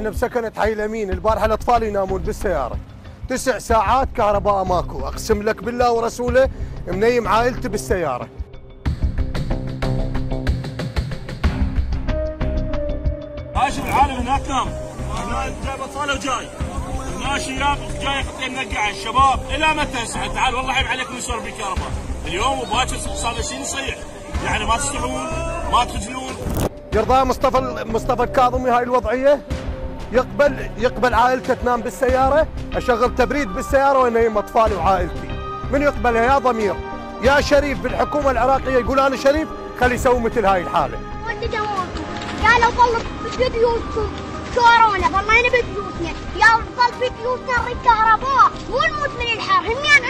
إحنا بسكنة حي الامين البارحة الأطفال ينامون بالسيارة. تسع ساعات كهرباء ماكو. أقسم لك بالله ورسوله منيم عائلتي بالسيارة. ماشي بالعالم هناك نام. هنا جايب اطفال وجاي. ماشي ياب جاي حتى نقع الشباب إلى متى سعد تعال والله عيب عليكم يصير بالكهرباء. اليوم وباكر صار شيء يصيح يعني ما تسمعون ما تخجلون يرضى مصطفى مصطفى الكاظمي هاي الوضعية؟ يقبل يقبل عائلته تنام بالسيارة؟ أشغل تبريد بالسيارة وانيم أطفالي وعائلتي. من يقبلها يا ضمير؟ يا شريف بالحكومة العراقية يقول أنا شريف خلي يسوي مثل هاي الحالة. ودي قالوا ظل ببيوتكم كورونا والله نبي بيوتنا يا ظل ببيوتنا نريد كهرباء مو نموت من الحر هميان عن شهاي